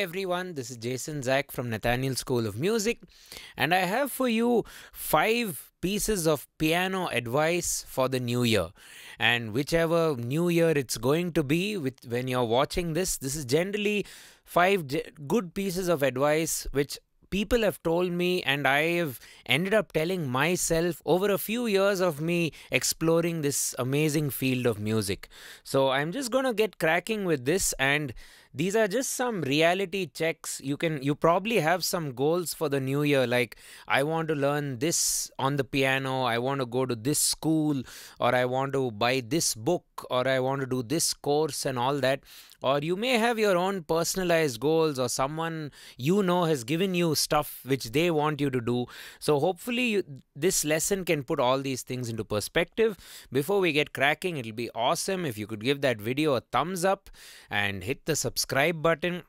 Everyone, this is Jason Zac from Nathaniel School of Music, and I have for you five pieces of piano advice for the new year. And whichever new year it's going to be, with when you're watching this, this is generally five good pieces of advice which people have told me and I have ended up telling myself over a few years of me exploring this amazing field of music. So I'm just going to get cracking with this and these are just some reality checks. You can you probably have some goals for the new year like i want to learn this on the piano i want to go to this school or i want to buy this book or i want to do this course and all that. Or you may have your own personalized goals or someone you know has given you stuff which they want you to do. So hopefully you, this lesson can put all these things into perspective. Before we get cracking it'll be awesome if you could give that video a thumbs up and hit the subscribe button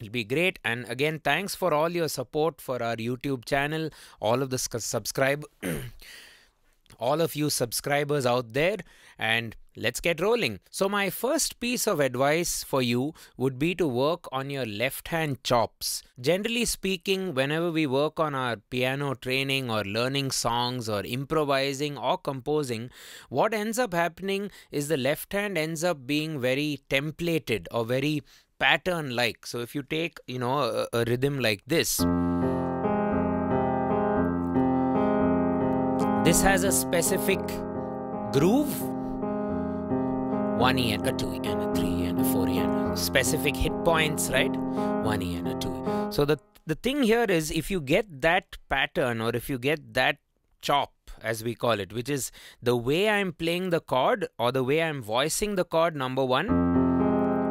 It'll be great. And again, thanks for all your support for our YouTube channel, all of the subscribe, all of you subscribers out there. And let's get rolling. So, my first piece of advice for you would be to work on your left hand chops. Generally speaking, whenever we work on our piano training or learning songs or improvising or composing, what ends up happening is the left hand ends up being very templated or very pattern like. So, if you take, you know, a, a rhythm like this. This has a specific groove one E and a two E and a three E and a four E and a specific hit points, right? One E and a two E. So the the thing here is if you get that pattern or if you get that chop as we call it, which is the way I'm playing the chord or the way I'm voicing the chord number one.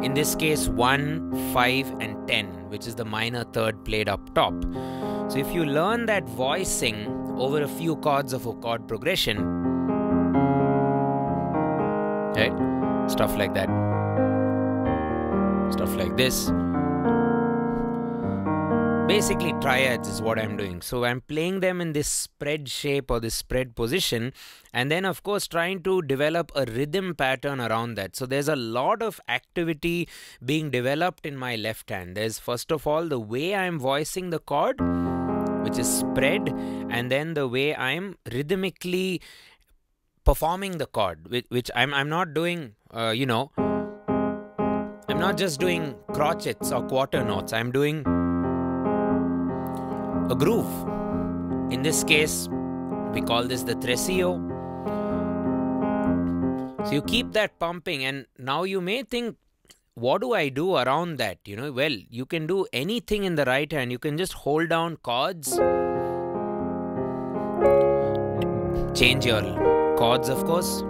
In this case, 1, 5, and 10, which is the minor third played up top. So, if you learn that voicing over a few chords of a chord progression, right? Stuff like that. Stuff like this. Basically triads is what i'm doing. So i'm playing them in this spread shape or this spread position and then of course trying to develop a rhythm pattern around that. So there's a lot of activity being developed in my left hand. There's first of all the way i'm voicing the chord which is spread and then the way i'm rhythmically performing the chord which, which I'm, I'm not doing uh, you know, I'm not just doing crotchets or quarter notes, I'm doing a groove. In this case, we call this the tresillo. So you keep that pumping, and now you may think, what do I do around that? You know, well, you can do anything in the right hand. You can just hold down chords, change your chords, of course,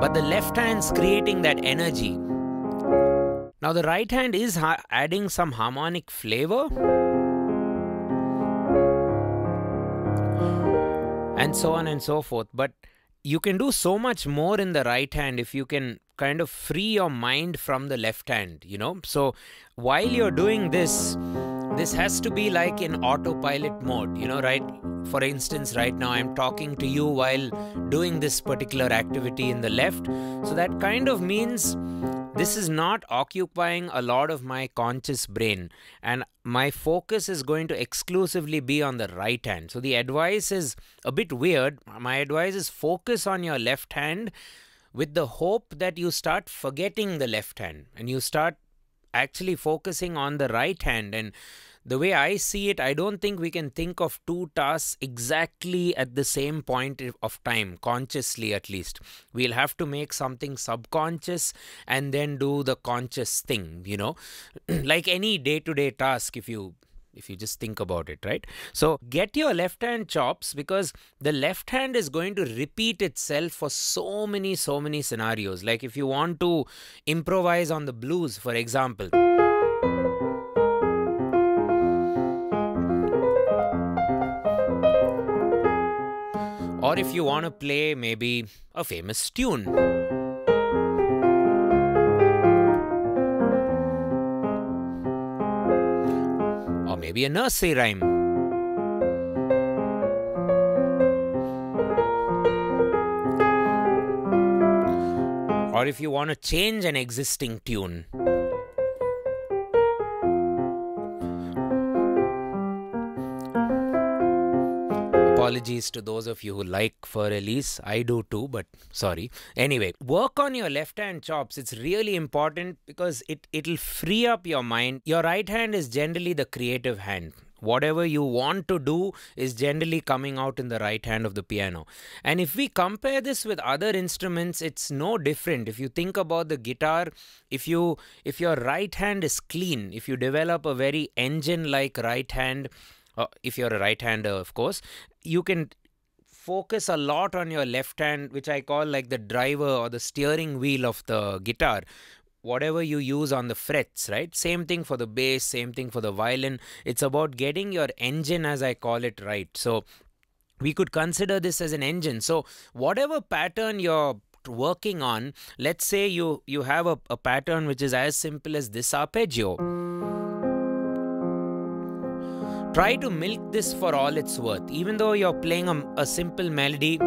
but the left hand's creating that energy. Now, the right hand is adding some harmonic flavor. And so on and so forth. But you can do so much more in the right hand if you can kind of free your mind from the left hand, you know. So while you're doing this, this has to be like in autopilot mode, you know, right? For instance, right now I'm talking to you while doing this particular activity in the left. So that kind of means this is not occupying a lot of my conscious brain and my focus is going to exclusively be on the right hand. So the advice is a bit weird. My advice is focus on your left hand with the hope that you start forgetting the left hand and you start actually focusing on the right hand and the way I see it, I don't think we can think of two tasks exactly at the same point of time, consciously at least. We'll have to make something subconscious and then do the conscious thing, you know, like any day to day task, if you if you just think about it, right? So get your left hand chops because the left hand is going to repeat itself for so many, so many scenarios. Like if you want to improvise on the blues, for example. Or if you mm. want to play maybe a famous tune. Or maybe a nursery rhyme. Or if you want to change an existing tune. Apologies to those of you who like Fur Elise. I do too, but sorry. Anyway, work on your left hand chops. It's really important because it, it'll free up your mind. Your right hand is generally the creative hand whatever you want to do is generally coming out in the right hand of the piano and if we compare this with other instruments it's no different if you think about the guitar if you if your right hand is clean if you develop a very engine like right hand uh, if you're a right hander of course you can focus a lot on your left hand which i call like the driver or the steering wheel of the guitar whatever you use on the frets, right? Same thing for the bass, same thing for the violin. It's about getting your engine, as I call it, right. So we could consider this as an engine. So whatever pattern you're working on, let's say you you have a, a pattern which is as simple as this arpeggio. Try to milk this for all it's worth. Even though you're playing a, a simple melody,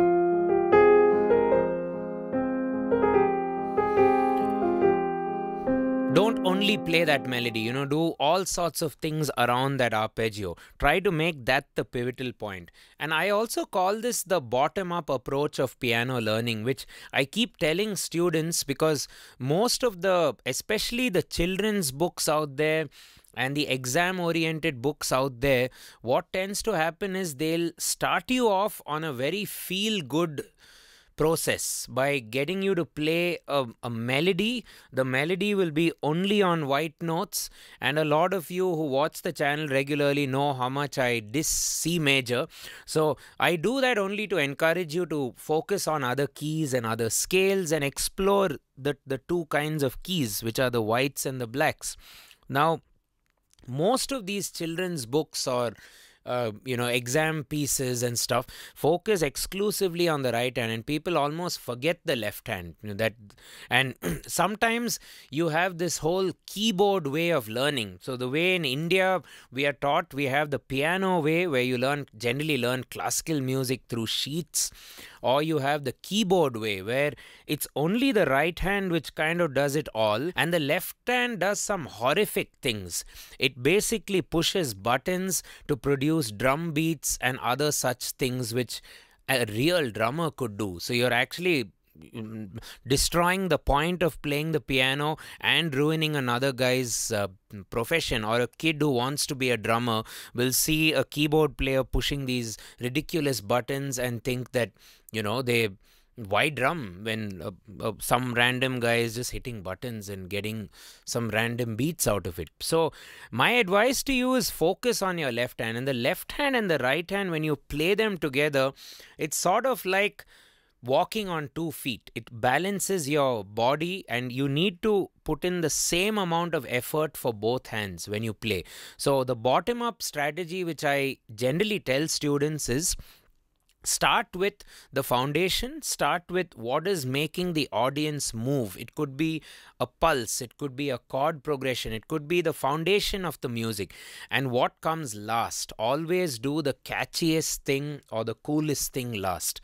don't only play that melody you know do all sorts of things around that arpeggio try to make that the pivotal point and i also call this the bottom up approach of piano learning which i keep telling students because most of the especially the children's books out there and the exam oriented books out there what tends to happen is they'll start you off on a very feel good process by getting you to play a, a, melody. The melody will be only on white notes, and a lot of you who watch the channel regularly know how much I diss C major. So I do that only to encourage you to focus on other keys and other scales and explore the, the two kinds of keys, which are the whites and the blacks. Now, most of these children's books or uh, you know exam pieces and stuff focus exclusively on the right hand and people almost forget the left hand you know, that and sometimes you have this whole keyboard way of learning. So the way in india we are taught we have the piano way where you learn generally learn classical music through sheets or you have the keyboard way where it's only the right hand which kind of does it all and the left hand does some horrific things. It basically pushes buttons to produce drum beats and other such things which a real drummer could do. So you're actually mm, destroying the point of playing the piano and ruining another guy's uh, profession. Or a kid who wants to be a drummer will see a keyboard player pushing these ridiculous buttons and think that you know they why drum when uh, uh, some random guy is just hitting buttons and getting some random beats out of it? So my advice to you is focus on your left hand and the left hand and the right hand when you play them together it's sort of like walking on two feet. It balances your body and you need to put in the same amount of effort for both hands when you play. So the bottom up strategy which i generally tell students is start with the foundation start with what is making the audience move. It could be a pulse it could be a chord progression it could be the foundation of the music. And what comes last? Always do the catchiest thing or the coolest thing last.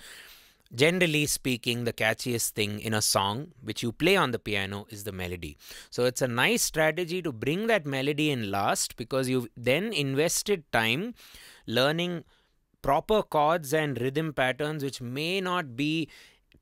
Generally speaking the catchiest thing in a song which you play on the piano is the melody. So it's a nice strategy to bring that melody in last because you've then invested time learning proper chords and rhythm patterns which may not be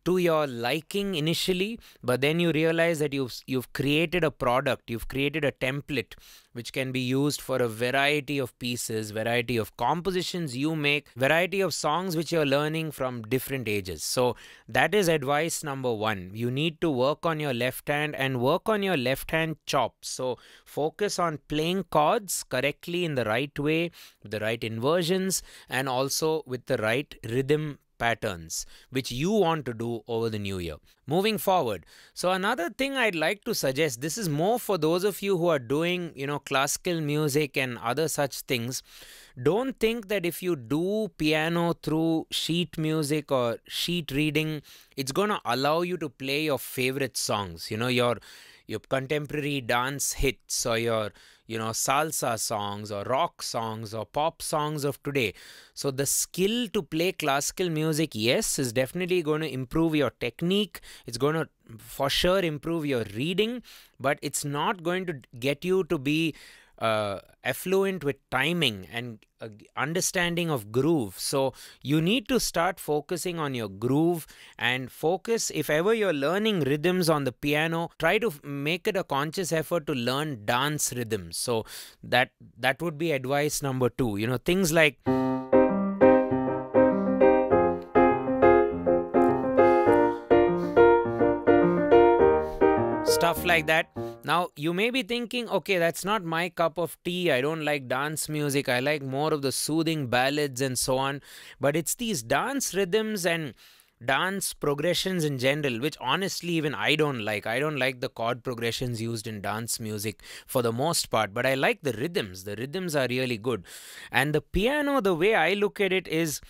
to your liking initially but then you realize that you've you've created a product you've created a template which can be used for a variety of pieces variety of compositions you make variety of songs which you're learning from different ages. So that is advice number 1 you need to work on your left hand and work on your left hand chops so focus on playing chords correctly in the right way the right inversions and also with the right rhythm patterns which you want to do over the new year. Moving forward, so another thing I'd like to suggest this is more for those of you who are doing, you know, classical music and other such things. Don't think that if you do piano through sheet music or sheet reading, it's going to allow you to play your favorite songs, you know, your your contemporary dance hits or your you know salsa songs or rock songs or pop songs of today. So the skill to play classical music yes is definitely going to improve your technique. It's going to for sure improve your reading but it's not going to get you to be uh, affluent with timing and uh, understanding of groove. So you need to start focusing on your groove and focus. If ever you're learning rhythms on the piano, try to make it a conscious effort to learn dance rhythms. So that that would be advice number two. You know things like. stuff like that. Now, you may be thinking, okay, that's not my cup of tea. I don't like dance music. I like more of the soothing ballads and so on. But it's these dance rhythms and dance progressions in general, which honestly, even I don't like. I don't like the chord progressions used in dance music for the most part, but I like the rhythms. The rhythms are really good. And the piano, the way I look at it is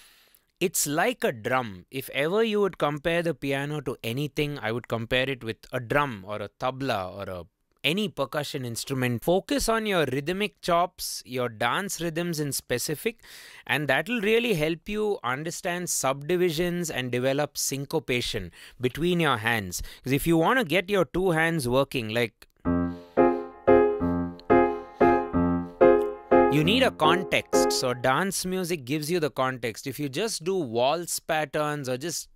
it's like a drum. If ever you would compare the piano to anything, I would compare it with a drum or a tabla or a any percussion instrument. Focus on your rhythmic chops, your dance rhythms in specific, and that will really help you understand subdivisions and develop syncopation between your hands. Because if you want to get your two hands working, like you need a context so dance music gives you the context if you just do waltz patterns or just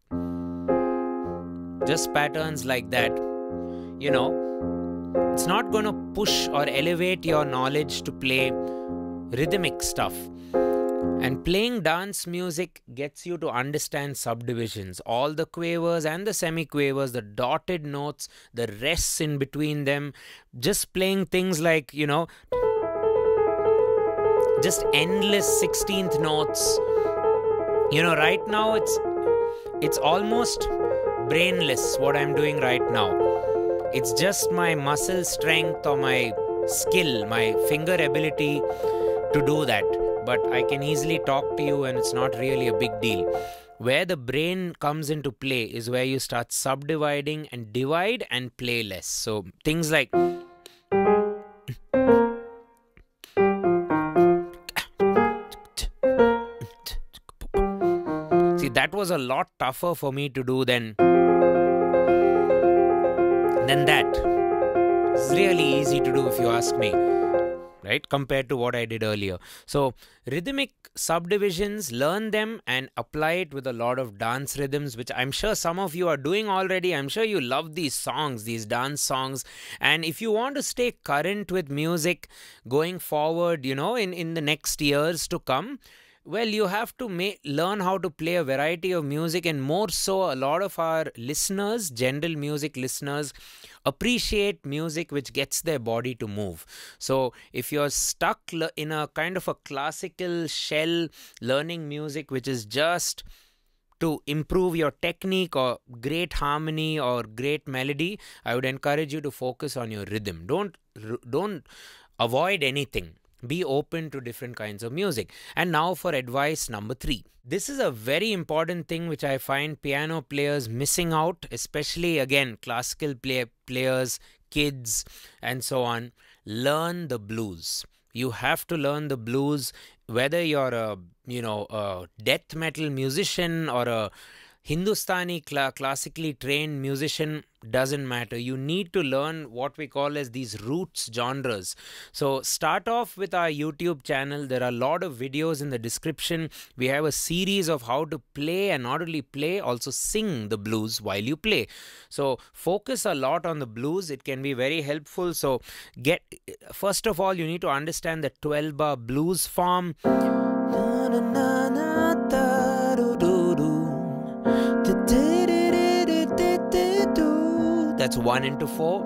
just patterns like that you know it's not going to push or elevate your knowledge to play rhythmic stuff. And playing dance music gets you to understand subdivisions, all the quavers and the semiquavers, the dotted notes, the rests in between them. Just playing things like, you know, just endless 16th notes. You know right now it's it's almost brainless what i'm doing right now it's just my muscle strength or my skill my finger ability to do that. But i can easily talk to you and it's not really a big deal. Where the brain comes into play is where you start subdividing and divide and play less. So things like See, that was a lot tougher for me to do than than that. It's really easy to do if you ask me right compared to what i did earlier. So rhythmic subdivisions learn them and apply it with a lot of dance rhythms which i'm sure some of you are doing already. I'm sure you love these songs these dance songs. And if you want to stay current with music going forward you know in in the next years to come well, you have to ma- learn how to play a variety of music, and more so, a lot of our listeners, general music listeners, appreciate music which gets their body to move. So, if you're stuck in a kind of a classical shell learning music which is just to improve your technique or great harmony or great melody i would encourage you to focus on your rhythm don't don't avoid anything be open to different kinds of music. And now for advice number three. This is a very important thing which I find piano players missing out, especially again, classical play- players, kids, and so on. Learn the blues. You have to learn the blues, whether you're a you know a death metal musician or a Hindustani cl- classically trained musician doesn't matter. You need to learn what we call as these roots genres. So start off with our YouTube channel. There are a lot of videos in the description. We have a series of how to play and not only play, also sing the blues while you play. So focus a lot on the blues. It can be very helpful. So get first of all, you need to understand the 12 bar blues form. That's 1 into 4.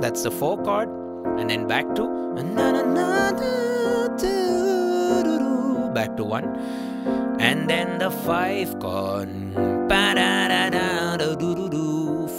That's the 4 chord. And then back to back to 1. And then the 5 chord.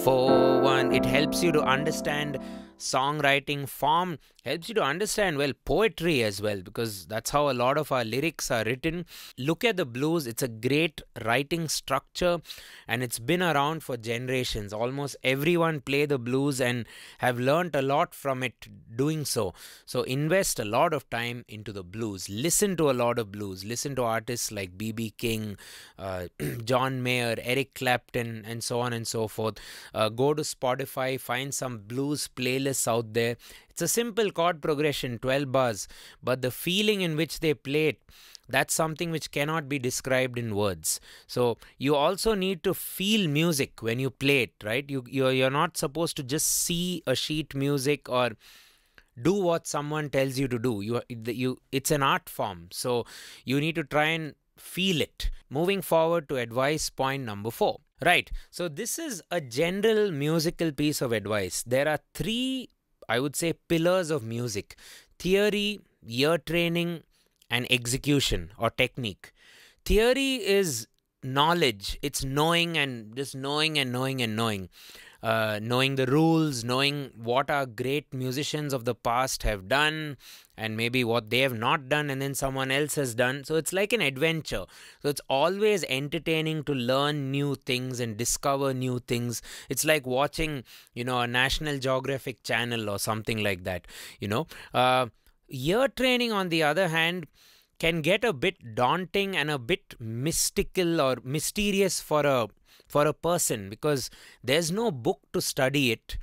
4 1. It helps you to understand songwriting form helps you to understand well poetry as well because that's how a lot of our lyrics are written. Look at the blues. It's a great writing structure and it's been around for generations. Almost everyone play the blues and have learned a lot from it doing so. So invest a lot of time into the blues. Listen to a lot of blues. Listen to artists like bb king uh, john mayer eric clapton and so on and so forth. Uh, go to spotify find some blues playlists playlists out there. It's a simple chord progression, 12 bars, but the feeling in which they play it, that's something which cannot be described in words. So you also need to feel music when you play it, right? You you're, you're not supposed to just see a sheet music or do what someone tells you to do you you it's an art form so you need to try and feel it moving forward to advice point number 4 right. So this is a general musical piece of advice. There are three i would say pillars of music. Theory ear training and execution or technique. Theory is knowledge. It's knowing and just knowing and knowing and knowing uh, knowing the rules, knowing what our great musicians of the past have done, and maybe what they have not done, and then someone else has done. So it's like an adventure. So it's always entertaining to learn new things and discover new things. It's like watching, you know, a National Geographic channel or something like that, you know. Uh, ear training, on the other hand, can get a bit daunting and a bit mystical or mysterious for a for a person because there's no book to study it.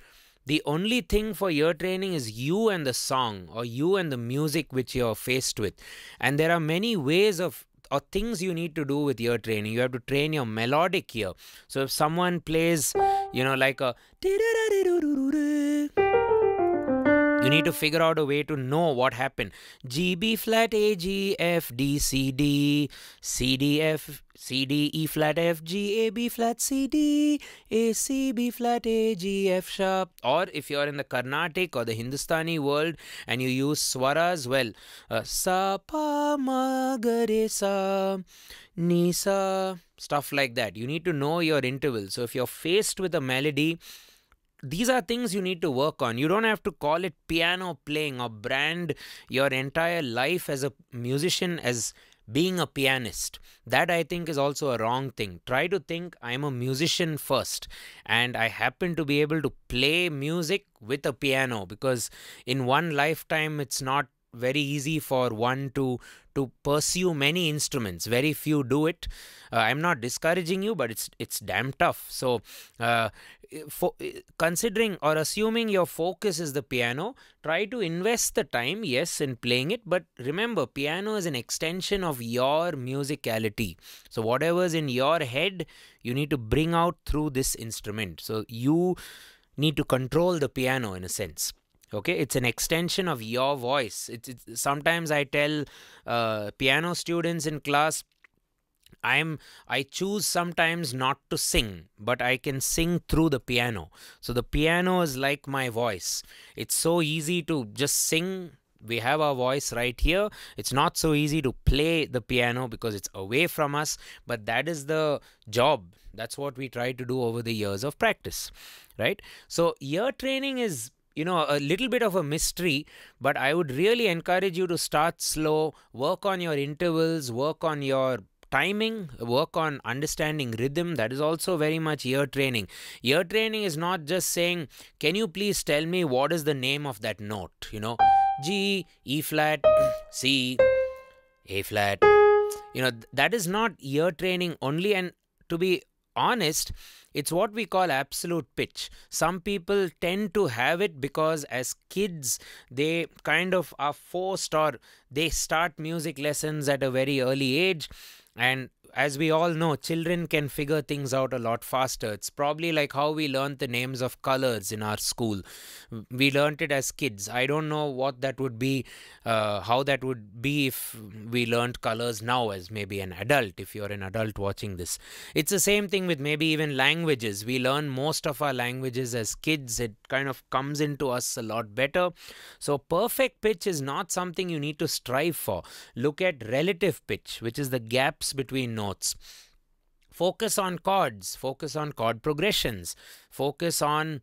The only thing for ear training is you and the song or you and the music which you're faced with. And there are many ways of or things you need to do with ear training. You have to train your melodic ear. So if someone plays, you know, like a you need to figure out a way to know what happened. G, B flat, A, G, F, D, C, D, C, D, F, C, D, E flat, F, G, A, B flat, C, D, A, C, B flat, A, G, F sharp. Or if you're in the Carnatic or the Hindustani world and you use swaras, well, uh, Sa, Pa, Ma, Ga, Re, Sa, Ni, Sa, stuff like that. You need to know your intervals. So if you're faced with a melody, these are things you need to work on. You don't have to call it piano playing or brand your entire life as a musician as being a pianist. That I think is also a wrong thing. Try to think I'm a musician first and I happen to be able to play music with a piano because in one lifetime it's not very easy for one to to pursue many instruments very few do it uh, i'm not discouraging you but it's it's damn tough so uh, for, considering or assuming your focus is the piano, try to invest the time, yes, in playing it. But remember, piano is an extension of your musicality. So, whatever's in your head, you need to bring out through this instrument. So, you need to control the piano in a sense okay it's an extension of your voice it's, it's sometimes i tell uh, piano students in class i'm i choose sometimes not to sing but i can sing through the piano. So the piano is like my voice. It's so easy to just sing. We have our voice right here. It's not so easy to play the piano because it's away from us but that is the job. That's what we try to do over the years of practice right? So ear training is you know a little bit of a mystery but i would really encourage you to start slow work on your intervals work on your timing, work on understanding rhythm. That is also very much ear training. Ear training is not just saying, Can you please tell me what is the name of that note? You know, G, E flat, C, A flat. You know, that is not ear training only. And to be honest, it's what we call absolute pitch. Some people tend to have it because as kids they kind of are forced or they start music lessons at a very early age and as we all know, children can figure things out a lot faster. It's probably like how we learned the names of colors in our school. We learned it as kids. I don't know what that would be, uh, how that would be if we learned colors now as maybe an adult, if you're an adult watching this. It's the same thing with maybe even languages. We learn most of our languages as kids. It kind of comes into us a lot better. So, perfect pitch is not something you need to strive for. Look at relative pitch, which is the gaps between notes notes. Focus on chords, focus on chord progressions, focus on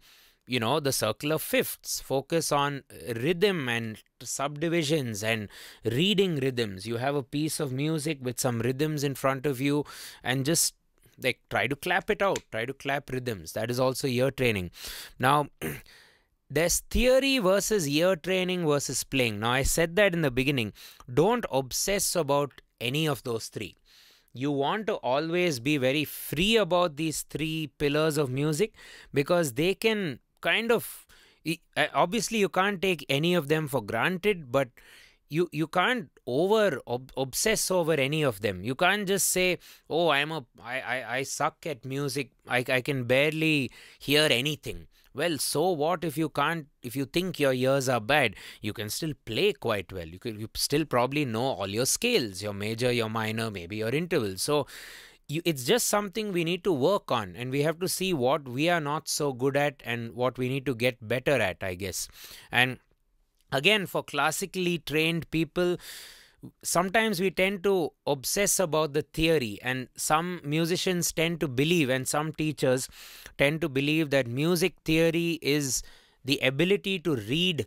you know the circle of fifths. Focus on rhythm and subdivisions and reading rhythms. You have a piece of music with some rhythms in front of you and just like try to clap it out. Try to clap rhythms. That is also ear training. Now there's theory versus ear training versus playing. Now i said that in the beginning. Don't obsess about any of those three you want to always be very free about these three pillars of music because they can kind of obviously you can't take any of them for granted but you you can't over ob- obsess over any of them. You can't just say oh i'm a i i, I suck at music. I, I can barely hear anything well so what if you can't if you think your ears are bad you can still play quite well. You could you still probably know all your scales your major your minor maybe your intervals. So you, it's just something we need to work on and we have to see what we are not so good at and what we need to get better at i guess. And again for classically trained people sometimes we tend to obsess about the theory and some musicians tend to believe and some teachers tend to believe that music theory is the ability to read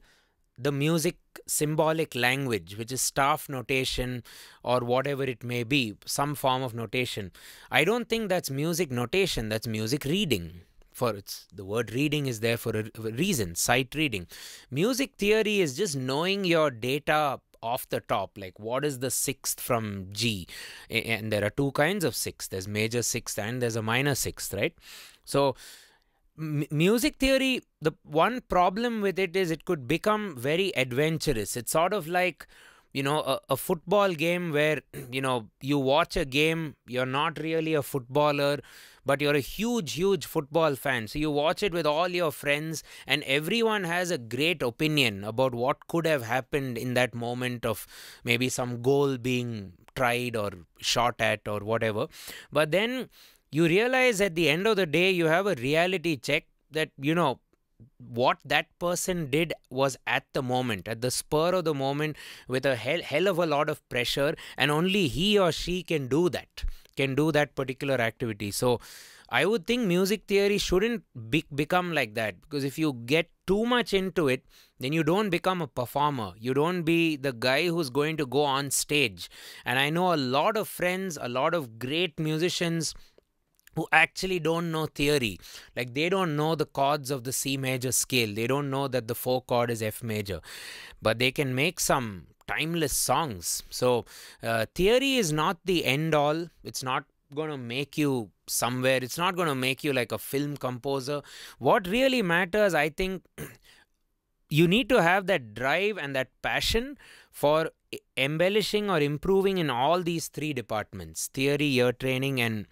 the music symbolic language which is staff notation or whatever it may be some form of notation. I don't think that's music notation that's music reading. For it's the word reading is there for a reason sight reading. Music theory is just knowing your data off the top like what is the sixth from g? And there are two kinds of sixth. There's major sixth and there's a minor sixth right? So music theory the one problem with it is it could become very adventurous. It's sort of like you know a, a, football game where you know you watch a game you're not really a footballer but you're a huge, huge football fan. So you watch it with all your friends, and everyone has a great opinion about what could have happened in that moment of maybe some goal being tried or shot at or whatever. But then you realize at the end of the day, you have a reality check that, you know, what that person did was at the moment, at the spur of the moment, with a hell, hell of a lot of pressure, and only he or she can do that can do that particular activity. So I would think music theory shouldn't be, become like that because if you get too much into it, then you don't become a performer. You don't be the guy who's going to go on stage. And I know a lot of friends, a lot of great musicians who actually don't know theory. Like they don't know the chords of the C major scale. They don't know that the four chord is F major. But they can make some timeless songs. So, uh, theory is not the end all. It's not going to make you somewhere. It's not going to make you like a film composer. What really matters, I think, you need to have that drive and that passion for embellishing or improving in all these three departments theory, ear training, and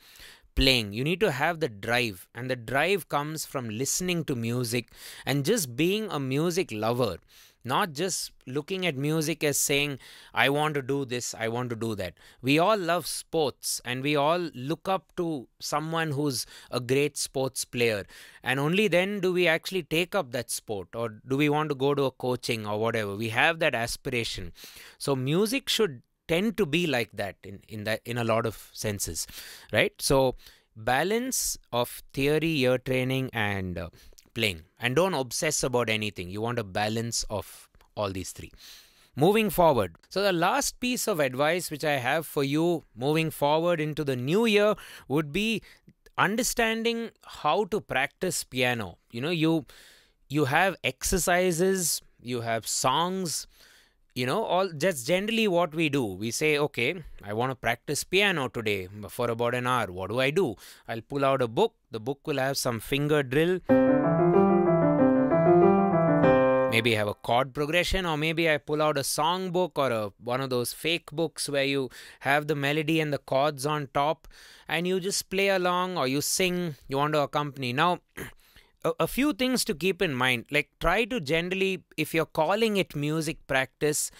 playing. You need to have the drive, and the drive comes from listening to music and just being a music lover not just looking at music as saying, I want to do this, I want to do that. We all love sports and we all look up to someone who's a great sports player. And only then do we actually take up that sport or do we want to go to a coaching or whatever. We have that aspiration. So, music should tend to be like that in, in that in a lot of senses right so balance of theory ear training and uh, playing and don't obsess about anything. You want a balance of all these three. Moving forward. So, the last piece of advice which I have for you moving forward into the new year would be understanding how to practice piano. You know, you you have exercises, you have songs, you know all that's generally what we do. We say okay i want to practice piano today for about an hour. What do i do? I'll pull out a book. The book will have some finger drill. Maybe have a chord progression or maybe I pull out a song book or a, one of those fake books where you have the melody and the chords on top and you just play along or you sing. You want to accompany. Now a, a few things to keep in mind. Like try to generally if you're calling it music practice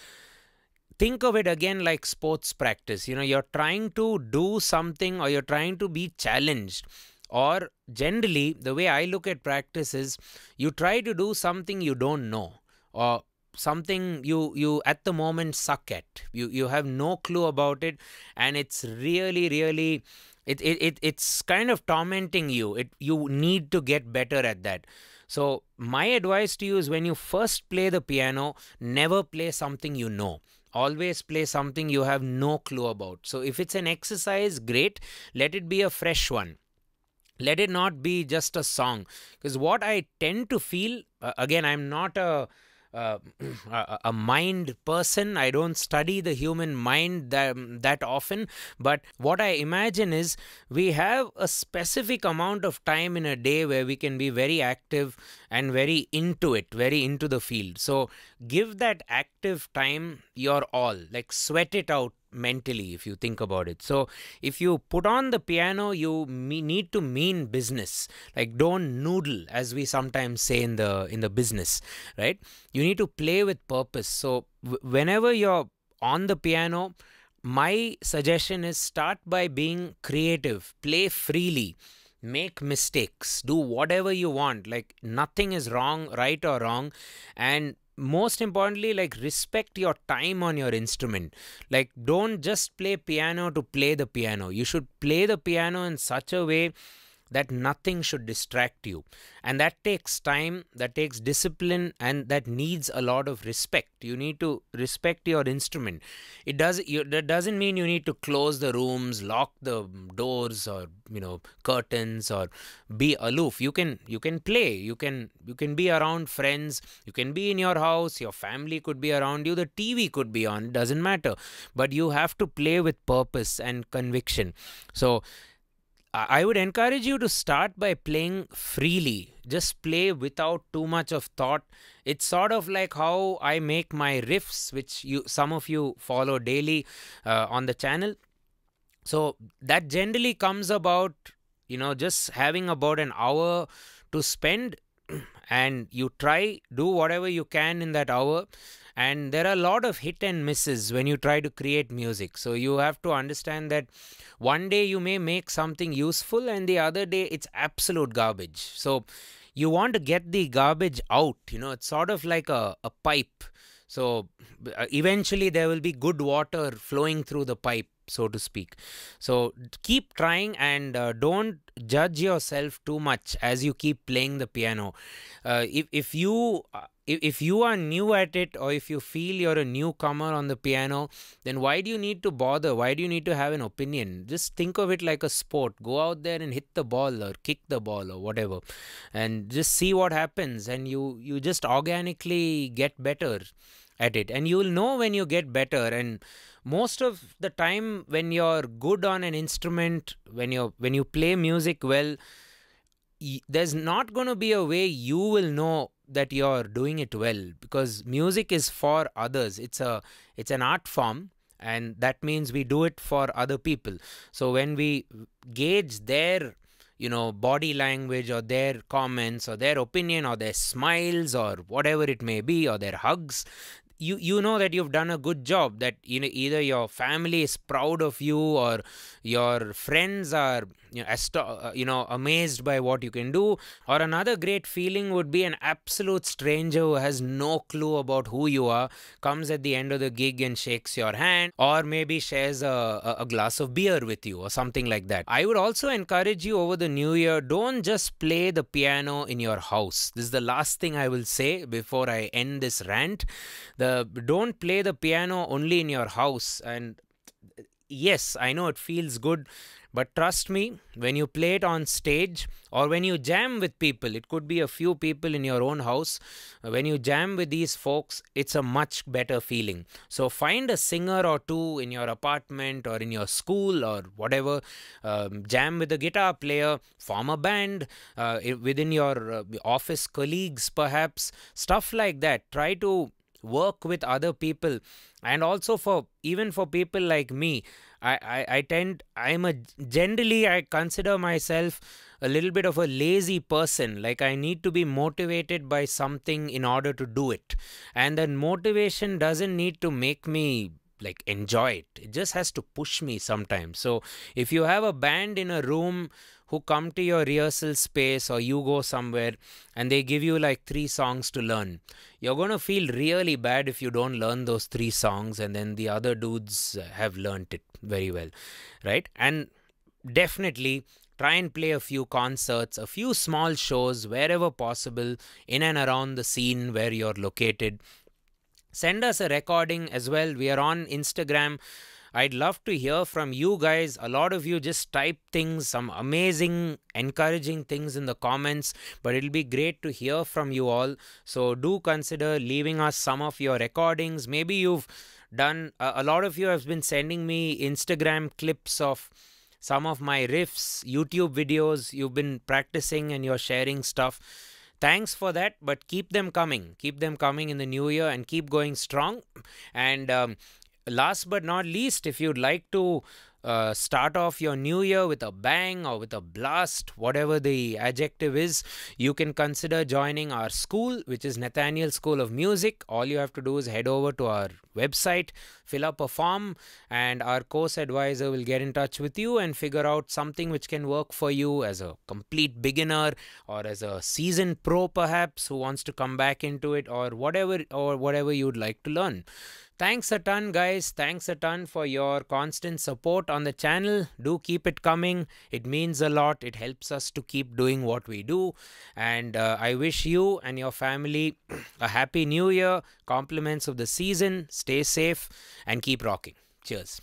think of it again like sports practice. You know you're trying to do something or you're trying to be challenged. Or generally the way i look at practice is you try to do something you don't know or something you you at the moment suck at. You you have no clue about it and it's really really it, it, it it's kind of tormenting you. It you need to get better at that. So my advice to you is when you first play the piano never play something you know. Always play something you have no clue about. So if it's an exercise great. Let it be a fresh one. Let it not be just a song. Because what i tend to feel uh, again i'm not a uh, a, a mind person. I don't study the human mind that, that often, but what I imagine is we have a specific amount of time in a day where we can be very active and very into it, very into the field. So give that active time your all, like sweat it out mentally if you think about it. So if you put on the piano you need to mean business. Like don't noodle as we sometimes say in the in the business right? You need to play with purpose. So whenever you're on the piano my suggestion is start by being creative. Play freely. Make mistakes. Do whatever you want. Like nothing is wrong right or wrong. And most importantly like respect your time on your instrument. Like don't just play piano to play the piano. You should play the piano in such a way that nothing should distract you. And that takes time that takes discipline and that needs a lot of respect. You need to respect your instrument. It does you, that doesn't mean you need to close the rooms lock the doors or you know curtains or be aloof. You can you can play. You can you can be around friends. You can be in your house. Your family could be around you. The tv could be on. It doesn't matter. But you have to play with purpose and conviction. So I would encourage you to start by playing freely. Just play without too much of thought. It's sort of like how I make my riffs, which you some of you follow daily uh, on the channel. So that generally comes about, you know, just having about an hour to spend, and you try do whatever you can in that hour and there are a lot of hit and misses when you try to create music. So you have to understand that one day you may make something useful and the other day it's absolute garbage. So you want to get the garbage out you know it's sort of like a, a pipe. So uh, eventually there will be good water flowing through the pipe so to speak. So keep trying and uh, don't judge yourself too much as you keep playing the piano. Uh, if, if you uh, if, if you are new at it or if you feel you're a newcomer on the piano then why do you need to bother? Why do you need to have an opinion? Just think of it like a sport. Go out there and hit the ball or kick the ball or whatever and just see what happens and you you just organically get better at it. And you will know when you get better and most of the time when you're good on an instrument when you when you play music well there's not going to be a way you will know that you're doing it well because music is for others. It's a it's an art form and that means we do it for other people. So when we gauge their you know body language or their comments or their opinion or their smiles or whatever it may be or their hugs you you know that you've done a good job that you know either your family is proud of you or your friends are you know, uh, you know amazed by what you can do. Or another great feeling would be an absolute stranger who has no clue about who you are comes at the end of the gig and shakes your hand or maybe shares a, a glass of beer with you or something like that. I would also encourage you over the new year don't just play the piano in your house. This is the last thing i will say before i end this rant. The don't play the piano only in your house. And yes i know it feels good but trust me, when you play it on stage or when you jam with people, it could be a few people in your own house. When you jam with these folks, it's a much better feeling. So find a singer or two in your apartment or in your school or whatever. Um, jam with a guitar player, form a band uh, within your uh, office colleagues, perhaps. Stuff like that. Try to work with other people and also for even for people like me I, I, I tend I'm a generally I consider myself a little bit of a lazy person. Like I need to be motivated by something in order to do it. And that motivation doesn't need to make me like enjoy it it just has to push me sometimes so if you have a band in a room who come to your rehearsal space or you go somewhere and they give you like three songs to learn. You're going to feel really bad if you don't learn those three songs and then the other dudes have learned it very well, right? And definitely try and play a few concerts, a few small shows wherever possible in and around the scene where you're located. Send us a recording as well. We are on Instagram I'd love to hear from you guys. A lot of you just type things, some amazing, encouraging things in the comments, but it'll be great to hear from you all. So do consider leaving us some of your recordings. Maybe you've done, a lot of you have been sending me Instagram clips of some of my riffs, YouTube videos. You've been practicing and you're sharing stuff thanks for that but keep them coming. Keep them coming in the new year and keep going strong. And um, last but not least if you'd like to uh, start off your new year with a bang or with a blast, whatever the adjective is, you can consider joining our school, which is Nathaniel School of Music. All you have to do is head over to our website, fill up a form, and our course advisor will get in touch with you and figure out something which can work for you as a complete beginner or as a seasoned pro, perhaps, who wants to come back into it or whatever or whatever you'd like to learn. Thanks a ton, guys. Thanks a ton for your constant support on the channel. Do keep it coming. It means a lot. It helps us to keep doing what we do. And uh, I wish you and your family a happy new year, compliments of the season. Stay safe and keep rocking. Cheers.